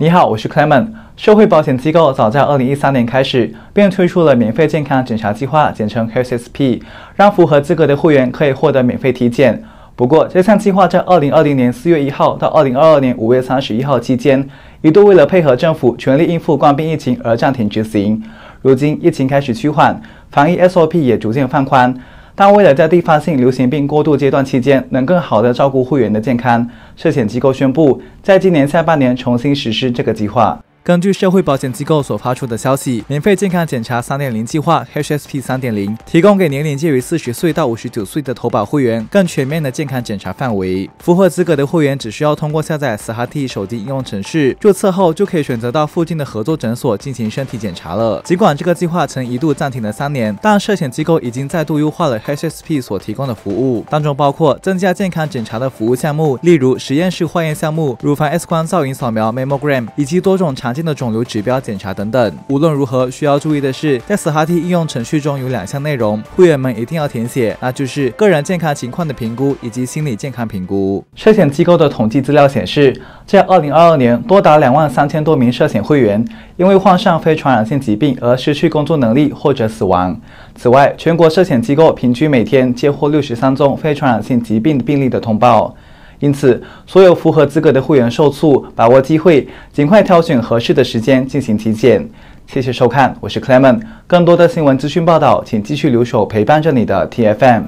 你好，我是 Clement。社会保险机构早在2013年开始便推出了免费健康检查计划，简称 HSP，让符合资格的会员可以获得免费体检。不过，这项计划在2020年4月1号到2022年5月31号期间，一度为了配合政府全力应付冠病疫情而暂停执行。如今疫情开始趋缓，防疫 SOP 也逐渐放宽。但为了在地方性流行病过渡阶段期间能更好地照顾会员的健康，涉险机构宣布，在今年下半年重新实施这个计划。根据社会保险机构所发出的消息，免费健康检查3.0计划 （HSP 3.0） 提供给年龄介于40岁到59岁的投保会员更全面的健康检查范围。符合资格的会员只需要通过下载 s h a t 手机应用程序注册后，就可以选择到附近的合作诊所进行身体检查了。尽管这个计划曾一度暂停了三年，但涉险机构已经再度优化了 HSP 所提供的服务，当中包括增加健康检查的服务项目，例如实验室化验项目、乳房 X 光造影扫描 （Mammogram） 以及多种常。的肿瘤指标检查等等。无论如何，需要注意的是，在 SHT 应用程序中有两项内容，会员们一定要填写，那就是个人健康情况的评估以及心理健康评估。寿险机构的统计资料显示，在2022年，多达两万三千多名寿险会员因为患上非传染性疾病而失去工作能力或者死亡。此外，全国寿险机构平均每天接获六十三宗非传染性疾病病例的通报。因此，所有符合资格的会员受促把握机会，尽快挑选合适的时间进行体检。谢谢收看，我是 Clement。更多的新闻资讯报道，请继续留守陪伴着你的 TFM。